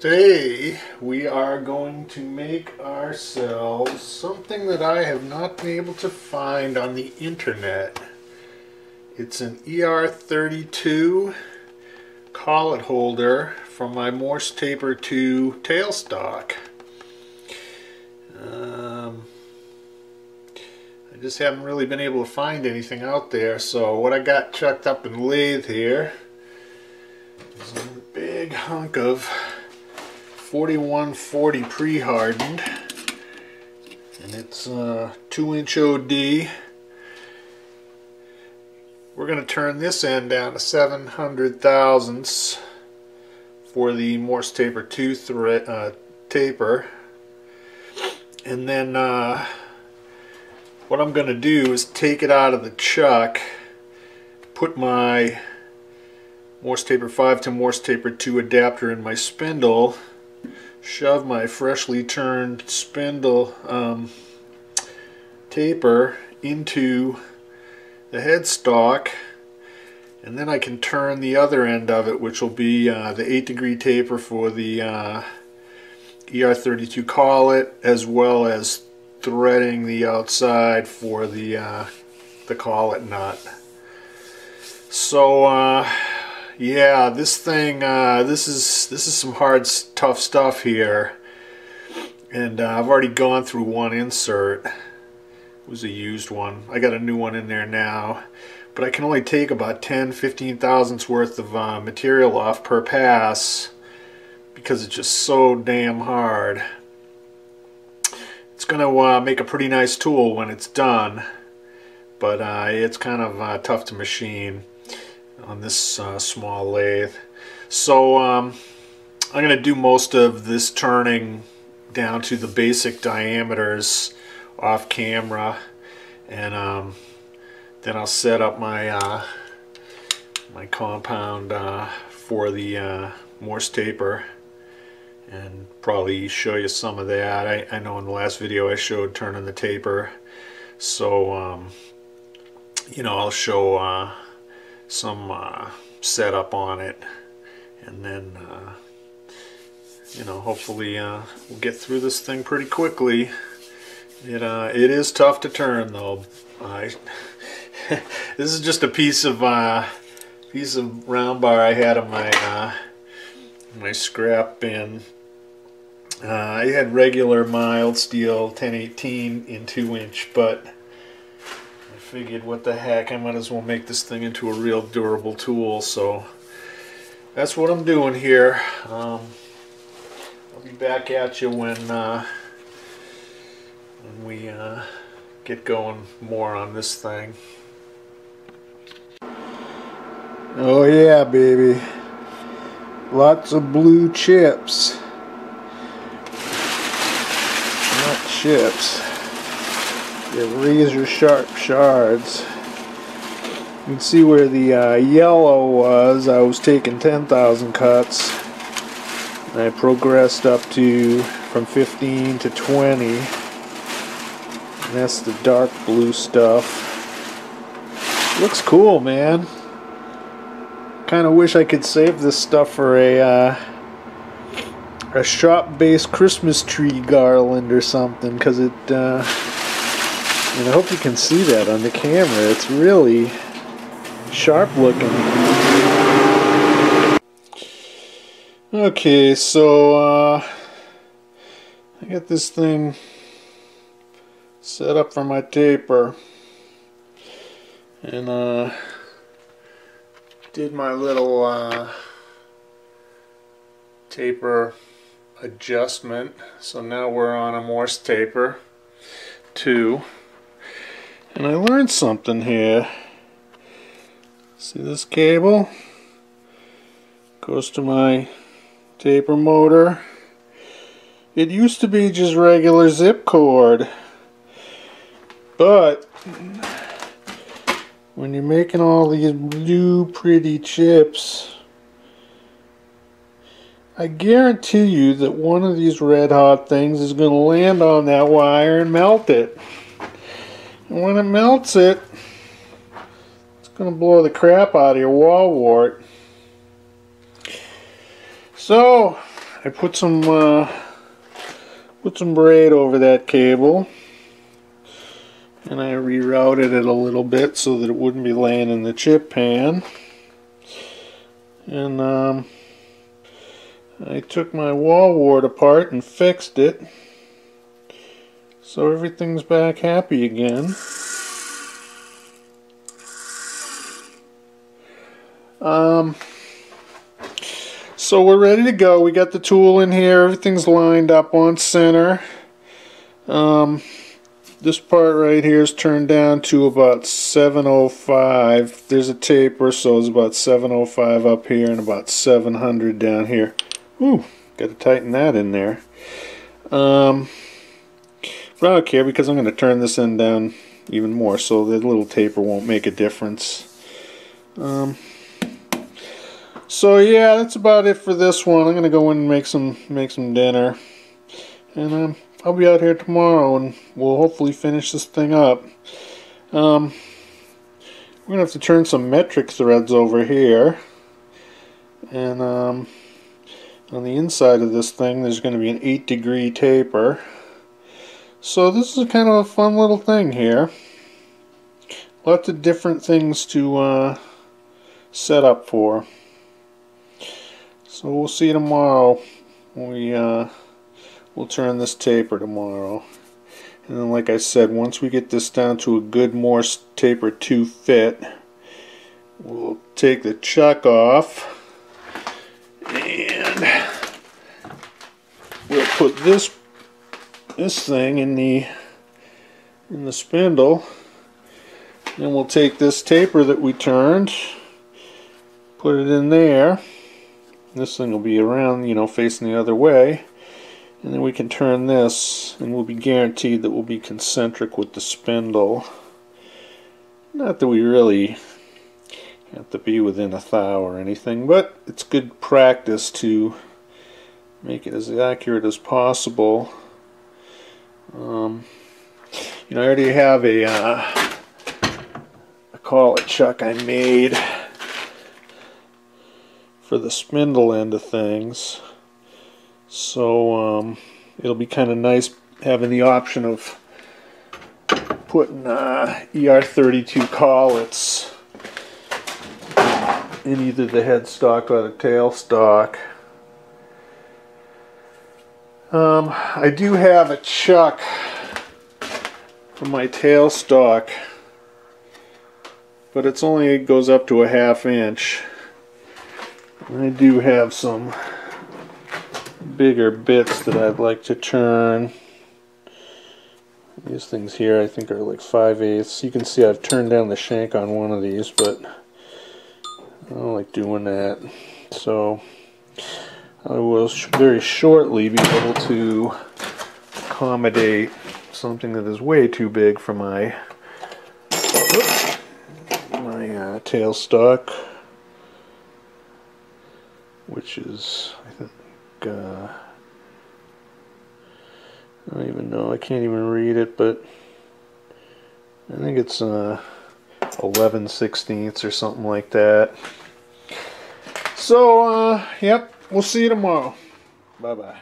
Today we are going to make ourselves something that I have not been able to find on the internet. It's an ER32 collet holder from my Morse Taper 2 tailstock. Um, I just haven't really been able to find anything out there so what I got chucked up in lathe here is a big hunk of 4140 pre-hardened. And it's uh, 2 inch OD we're going to turn this end down to 700 thousandths for the Morse Taper 2 thread, uh, taper. And then uh, what I'm going to do is take it out of the chuck put my Morse Taper 5 to Morse Taper 2 adapter in my spindle shove my freshly turned spindle um, taper into the headstock and then I can turn the other end of it which will be uh, the 8 degree taper for the uh, ER32 collet as well as threading the outside for the uh, the collet nut so uh, yeah, this thing, uh, this is this is some hard, tough stuff here. And uh, I've already gone through one insert. It was a used one. I got a new one in there now. But I can only take about 10, 15 thousandths worth of uh, material off per pass because it's just so damn hard. It's going to uh, make a pretty nice tool when it's done. But uh, it's kind of uh, tough to machine on this uh, small lathe. So um, I'm going to do most of this turning down to the basic diameters off camera and um, then I'll set up my uh, my compound uh, for the uh, Morse taper and probably show you some of that. I, I, know in the last video I showed turning the taper so um, you know I'll show uh, some uh, setup on it. And then uh, you know hopefully uh, we'll get through this thing pretty quickly. It uh, it is tough to turn though. I this is just a piece of uh, piece of round bar I had in my uh, my scrap bin. I had regular mild steel 1018 in 2 inch but figured what the heck I might as well make this thing into a real durable tool so that's what I'm doing here. Um, I'll be back at you when uh, when we uh, get going more on this thing. Oh yeah baby. Lots of blue chips. Not chips the razor sharp shards. You can see where the uh, yellow was. I was taking 10,000 cuts. And I progressed up to from 15 to 20. And that's the dark blue stuff. Looks cool, man. Kind of wish I could save this stuff for a uh, a shop-based Christmas tree garland or something, because it. Uh, and I hope you can see that on the camera. It's really sharp looking. Okay, so uh, I got this thing set up for my taper. And uh, did my little uh, taper adjustment. So now we're on a Morse taper 2. And I learned something here. See this cable? Goes to my taper motor. It used to be just regular zip cord. But when you're making all these blue pretty chips I guarantee you that one of these red hot things is going to land on that wire and melt it. And when it melts it, it's going to blow the crap out of your wall wart. So, I put some uh, put some braid over that cable. And I rerouted it a little bit so that it wouldn't be laying in the chip pan. And um, I took my wall wart apart and fixed it so everything's back happy again um, so we're ready to go. We got the tool in here. Everything's lined up on center. Um, this part right here is turned down to about 705. There's a taper, so it's about 705 up here and about 700 down here. Ooh, got to tighten that in there. Um, don't care because I'm going to turn this end down even more so the little taper won't make a difference. Um, so yeah, that's about it for this one. I'm gonna go in and make some make some dinner, and um, I'll be out here tomorrow, and we'll hopefully finish this thing up. Um, we're gonna have to turn some metric threads over here, and um, on the inside of this thing, there's going to be an eight degree taper. So this is kind of a fun little thing here. Lots of different things to uh, set up for. So we'll see you tomorrow. We uh, we'll turn this taper tomorrow. And then like I said, once we get this down to a good Morse taper 2 fit, we'll take the chuck off and we'll put this this thing in the in the spindle and we'll take this taper that we turned put it in there this thing will be around, you know, facing the other way. And then we can turn this and we'll be guaranteed that we'll be concentric with the spindle. Not that we really have to be within a thou or anything, but it's good practice to make it as accurate as possible. Um, you know, I already have a, uh, a collet chuck I made for the spindle end of things. So um, it'll be kind of nice having the option of putting uh, ER32 collets in either the headstock or the tailstock. Um, I do have a chuck for my tailstock, but it's only it goes up to a half inch. I do have some bigger bits that I'd like to turn. These things here I think are like 5 eighths. You can see I've turned down the shank on one of these, but I don't like doing that. So I will sh very shortly be able to accommodate something that is way too big for my my uh, tailstock which is I think uh, I don't even know I can't even read it but I think it's uh, 11 sixteenths or something like that. So uh, yep we'll see you tomorrow. Bye bye